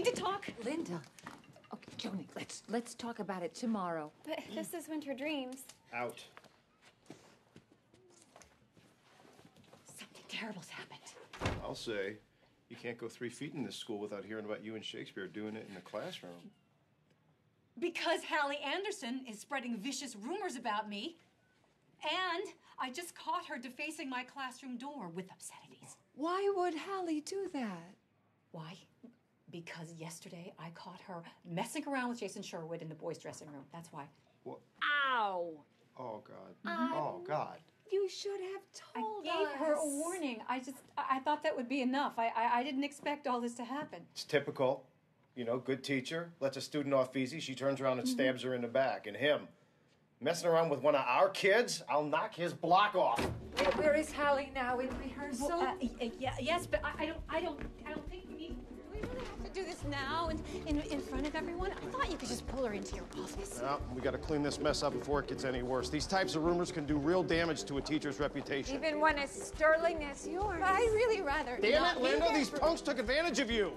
need to talk? Linda. Okay, Joni, let's let's talk about it tomorrow. But this is Winter Dreams. Out. Something terrible's happened. I'll say, you can't go three feet in this school without hearing about you and Shakespeare doing it in the classroom. Because Hallie Anderson is spreading vicious rumors about me. And I just caught her defacing my classroom door with obscenities. Why would Hallie do that? Why? Because yesterday I caught her messing around with Jason Sherwood in the boys' dressing room. That's why. What? Ow! Oh, God. oh, God. You should have told I told gave her a warning. I just, I I thought that would be enough. I, I, I didn't expect all this to happen. It's typical. You know, good teacher lets a student off easy. She turns around and stabs her in the back. And him, messing around with one of our kids, I'll knock his block off. Where- where is Hallie now in rehearsal? Well, uh, y- y- yeah, yes, but I, I don't, I don't, I don't think really have to do this now and in, in front of everyone? I thought you could just pull her into your office. Well, we got to clean this mess up before it gets any worse. These types of rumors can do real damage to a teacher's reputation. Even one as sterling as yours. I'd really rather Damn not it, be Linda, these for- punks took advantage of you.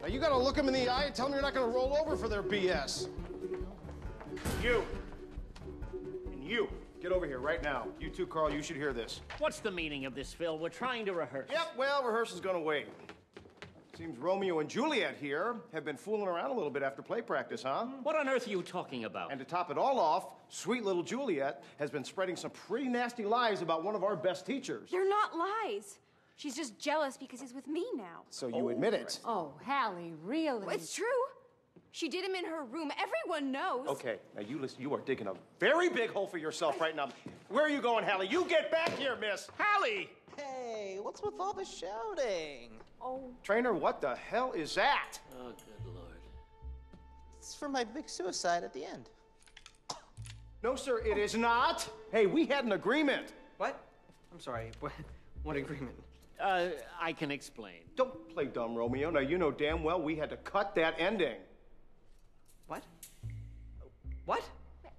Now you gotta look them in the eye and tell them you're not gonna roll over for their BS. You. And you. Get over here right now. You too, Carl, you should hear this. What's the meaning of this, Phil? We're trying to rehearse. Yep, well, rehearsal's gonna wait. Seems Romeo and Juliet here have been fooling around a little bit after play practice, huh? Hmm. What on earth are you talking about? And to top it all off, sweet little Juliet has been spreading some pretty nasty lies about one of our best teachers. They're not lies. She's just jealous because he's with me now. So you admit it. Oh, Hallie, really? It's true. She did him in her room. Everyone knows. Okay, now you listen, you are digging a very big hole for yourself right now. Where are you going, Hallie? You get back here, miss! Hallie! Hey, what's with all the shouting? Trainer, what the hell is that? Oh, good lord. It's for my big suicide at the end. No, sir, it is not. Hey, we had an agreement. What? I'm sorry. What, what agreement? Uh, I can explain. Don't play dumb, Romeo. Now, you know damn well we had to cut that ending. What? What?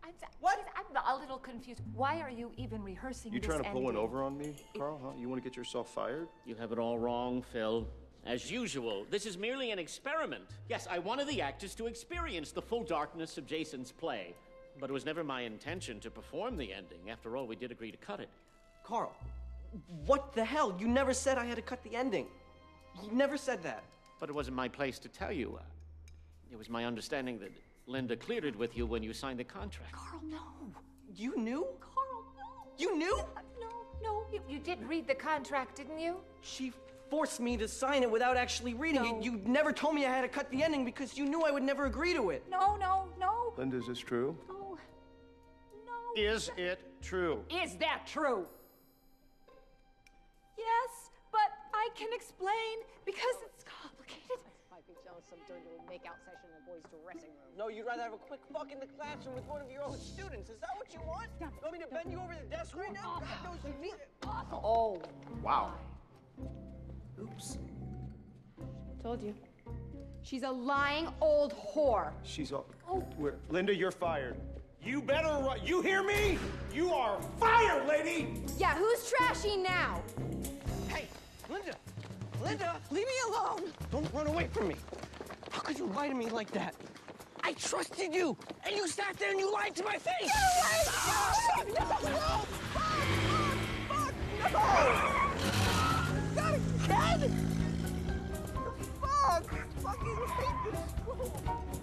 I'm, What? I'm a little confused. Why are you even rehearsing You this trying to pull one over on me, Carl, huh? You want to get yourself fired? You have it all wrong, Phil. As usual, this is merely an experiment. Yes, I wanted the actors to experience the full darkness of Jason's play, but it was never my intention to perform the ending. After all, we did agree to cut it. Carl, what the hell? You never said I had to cut the ending. You never said that. But it wasn't my place to tell you. Uh, It was my understanding that Linda cleared it with you when you signed the contract. Carl, no. You knew? Carl, no. You knew? No, no. You, you did read the contract, didn't you? She forced me to sign it without actually reading No. it. You never told me I had to cut the ending because you knew I would never agree to it. No, no, no. Linda, is this true? No. No. Is it true? Is that true? Yes, but I can explain because it's complicated. Might be jealous of during a makeout session in the boys' dressing room. No, you'd rather have a quick fuck in the classroom with one of your own students. Is that what you want? You want me to bend you over the desk right now? God knows you need it. Oh. Wow. Oops. Told you. She's a lying old whore. She's all. Oh. Where? Linda, you're fired. You better run. You hear me? You are fired, lady! Yeah, who's trashy now? Hey, Linda! Linda, leave me alone. Don't run away from me. How could you lie to me like that? I trusted you, and you sat there and you lied to my face. Get away! No! No! Fuck! No! Not again! Fuck! Fucking hate this school.